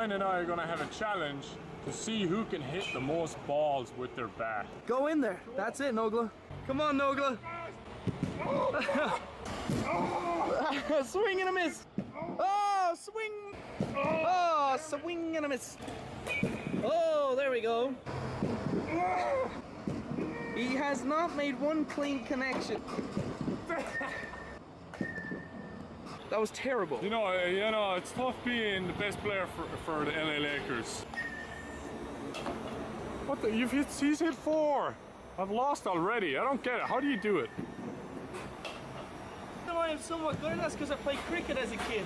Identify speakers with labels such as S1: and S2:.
S1: Ryan and I are gonna have a challenge to see who can hit the most balls with their bat.
S2: Go in there. That's it, Nogla. Come on, Nogla. swing and a miss. Oh, swing. Oh, swing and a miss. Oh, there we go. He has not made one clean connection. That was terrible.
S1: You know, uh, you know, it's tough being the best player for, for the LA Lakers. What the? You've hit. He's hit four. I've lost already. I don't get it. How do you do it?
S2: I am somewhat good at this because I played cricket as a kid.